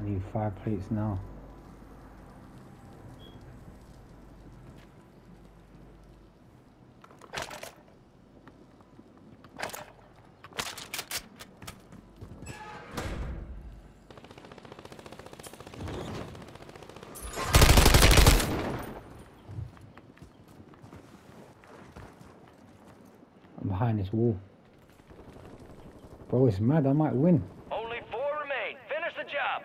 I need five plates now. I'm behind this wall. Bro, it's mad. I might win. Only four remain. Finish the job.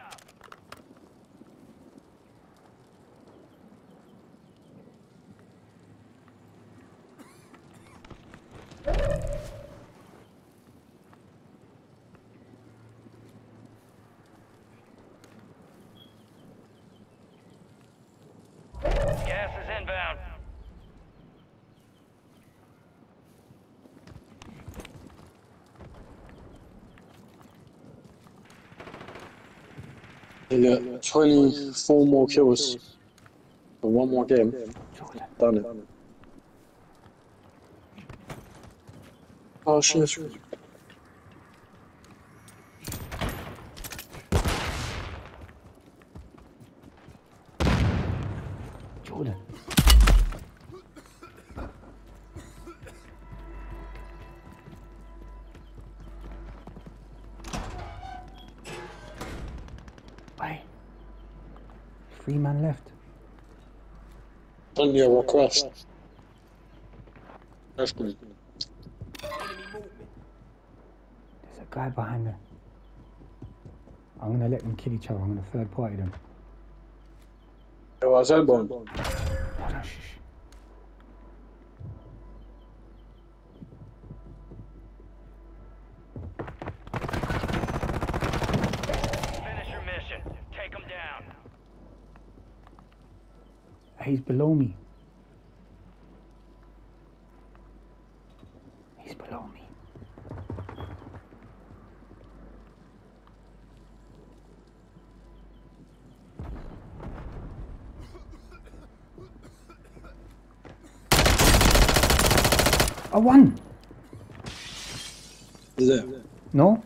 Gas is inbound. You got 24 more kills for one more game. Done it. Oh shit. Jordan. Three man left. On your request. That's good. There's a guy behind me. I'm gonna let them kill each other. I'm gonna third party them. It was airborne. Hold on, shh. shh. Finish your mission. Take them down. He's below me. He's below me. I won! Is it? No?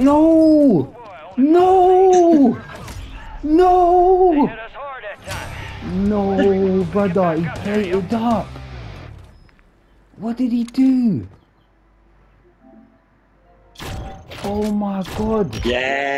No! No! No! No, brother, he played it up. What did he do? Oh my god. Yeah.